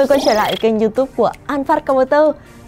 người quay trở lại kênh youtube của Alphard Computer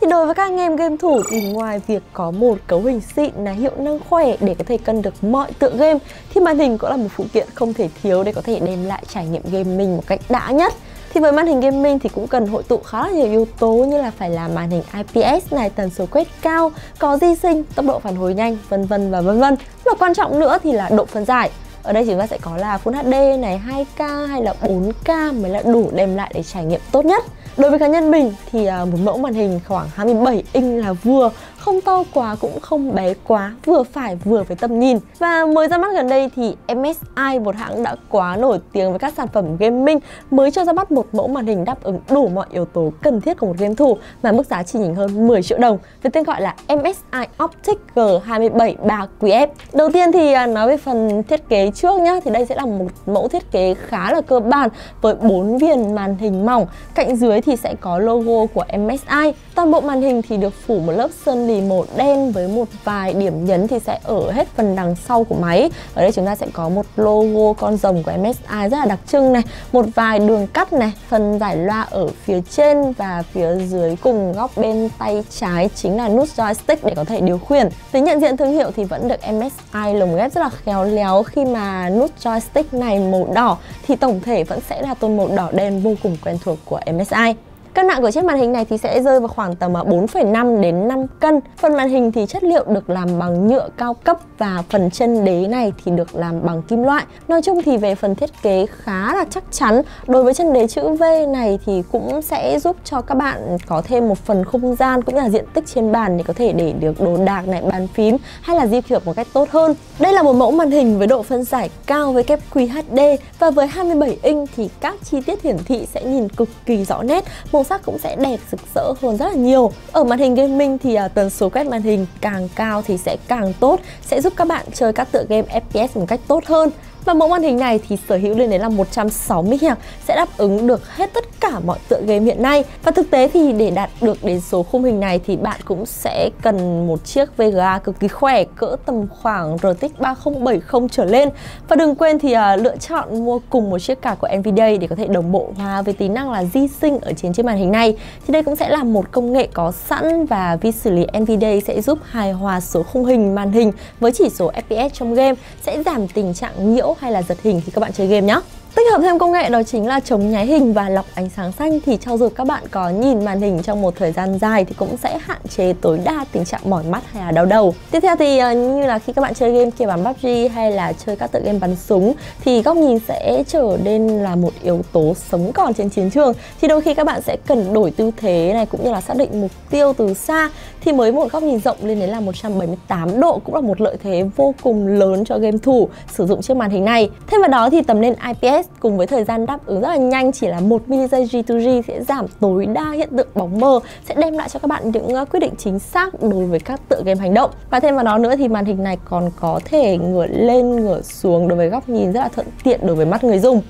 Thì đối với các anh em game thủ thì ngoài việc có một cấu hình xịn là hiệu năng khỏe để có thể cân được mọi tựa game Thì màn hình cũng là một phụ kiện không thể thiếu để có thể đem lại trải nghiệm game mình một cách đã nhất thì với màn hình gaming thì cũng cần hội tụ khá là nhiều yếu tố như là phải là màn hình IPS này, tần số quét cao, có di sinh, tốc độ phản hồi nhanh, vân vân và vân vân. Và quan trọng nữa thì là độ phân giải. Ở đây chúng ta sẽ có là Full HD này, 2K hay là 4K mới là đủ đem lại để trải nghiệm tốt nhất. Đối với cá nhân mình thì à, một mẫu màn hình khoảng 27 inch là vừa không to quá, cũng không bé quá, vừa phải vừa với tầm nhìn. Và mới ra mắt gần đây thì MSI một hãng đã quá nổi tiếng với các sản phẩm gaming, mới cho ra mắt một mẫu màn hình đáp ứng đủ mọi yếu tố cần thiết của một game thủ mà mức giá chỉ nhỉnh hơn 10 triệu đồng, với tên gọi là MSI Optic G27 3QF đầu tiên thì à, nói về phần thiết kế trước nhá, thì đây sẽ là một mẫu thiết kế khá là cơ bản với bốn viền màn hình mỏng. Cạnh dưới thì sẽ có logo của MSI toàn bộ màn hình thì được phủ một lớp sơn lì màu đen với một vài điểm nhấn thì sẽ ở hết phần đằng sau của máy. Ở đây chúng ta sẽ có một logo con rồng của MSI rất là đặc trưng này, một vài đường cắt này, phần giải loa ở phía trên và phía dưới cùng góc bên tay trái chính là nút joystick để có thể điều khiển. Tính nhận diện thương hiệu thì vẫn được MSI lồng ghép rất là khéo léo. Khi mà nút joystick này màu đỏ thì tổng thể vẫn sẽ là tôn màu đỏ đen vô cùng quen thuộc của MSI Cân nặng của chiếc màn hình này thì sẽ rơi vào khoảng tầm à, 4,5 đến 5 cân. Phần màn hình thì chất liệu được làm bằng nhựa cao cấp và phần chân đế này thì được làm bằng kim loại. Nói chung thì về phần thiết kế khá là chắc chắn. Đối với chân đế chữ V này thì cũng sẽ giúp cho các bạn có thêm một phần không gian cũng như là diện tích trên bàn để có thể để được đồ đạc này, bàn phím hay là di chuyển một cách tốt hơn. Đây là một mẫu màn hình với độ phân giải cao với kép QHD và với 27 inch thì các chi tiết hiển thị sẽ nhìn cực kỳ rõ nét. Màu sắc cũng sẽ đẹp rực rỡ hơn rất là nhiều. Ở màn hình gaming thì uh, tần số quét màn hình càng cao thì sẽ càng tốt sẽ giúp các bạn chơi các tựa game FPS một cách tốt hơn. Và mẫu màn hình này thì sở hữu lên đến là 160 Hz sẽ đáp ứng được hết tất cả mọi tựa game hiện nay. Và thực tế thì để đạt được đến số khung hình này thì bạn cũng sẽ cần một chiếc VGA cực kỳ khỏe cỡ tầm khoảng RTX 3070 trở lên. Và đừng quên thì uh, lựa chọn mua cùng một chiếc card của Nvidia để có thể đồng bộ hóa với tính năng là di sinh ở trên chiếc màn hình này. Thì đây cũng sẽ là một công nghệ có sẵn và vi xử lý Nvidia sẽ giúp hài hòa số khung hình màn hình với chỉ số FPS trong game sẽ giảm tình trạng nhiễu hay là giật hình khi các bạn chơi game nhé. Tích hợp thêm công nghệ đó chính là chống nháy hình và lọc ánh sáng xanh thì cho dù các bạn có nhìn màn hình trong một thời gian dài thì cũng sẽ hạn chế tối đa tình trạng mỏi mắt hay là đau đầu. Tiếp theo thì ờ, như là khi các bạn chơi game kiểu bắn PUBG hay là chơi các tựa game bắn súng, thì góc nhìn sẽ trở nên là một yếu tố sống còn trên chiến trường. Thì đôi khi các bạn sẽ cần đổi tư thế này cũng như là xác định mục tiêu từ xa thì mới một góc nhìn rộng lên đến là 178 độ cũng là một lợi thế vô cùng lớn cho game thủ sử dụng chiếc màn hình này. Thêm vào đó thì tầm lên IPS cùng với thời gian đáp ứng rất là nhanh, chỉ là một ms G2G sẽ giảm tối đa hiện tượng bóng mờ, sẽ đem lại cho các bạn những ờ, quyết định chính xác đối với các tựa game hành động. Và thêm vào đó nữa thì màn hình này còn có thể ngửa lên, ngửa xuống đối với góc nhìn rất là thuận tiện đối với mắt người dùng.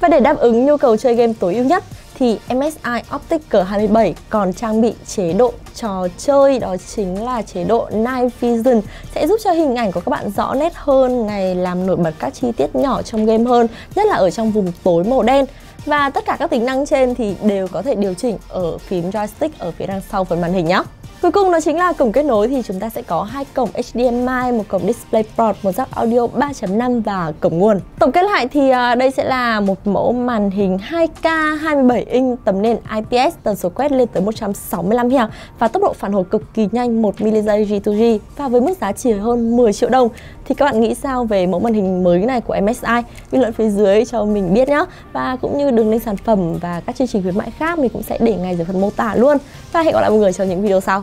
Và để đáp ứng nhu cầu chơi game tối ưu nhất thì MSI Optic G27 còn trang bị chế độ trò chơi, đó chính là chế độ Night Vision. Sẽ giúp cho hình ảnh của các bạn rõ nét hơn ngày làm nổi bật các chi tiết nhỏ trong game hơn, nhất là ở trong vùng tối màu đen. Và tất cả các tính năng trên thì đều có thể điều chỉnh ở phím joystick ở phía đằng sau phần màn hình nhé Cuối cùng đó chính là cổng kết nối thì chúng ta sẽ có hai cổng HDMI, một cổng DisplayPort, một jack audio 3.5 và cổng nguồn. Tổng kết lại thì à, đây sẽ là một mẫu màn hình 2K 27 inch tầm nền IPS tần số quét lên tới 165 Hz và tốc độ phản hồi cực kỳ nhanh 1 ms G2G và với mức giá chỉ hơn 10 triệu đồng thì các bạn nghĩ sao về mẫu màn hình mới này của MSI? Bình luận phía dưới cho mình biết nhé. Và cũng như đường link sản phẩm và các chương trình khuyến mại khác mình cũng sẽ để ngay dưới phần mô tả luôn. Và hẹn gặp lại mọi người trong những video sau.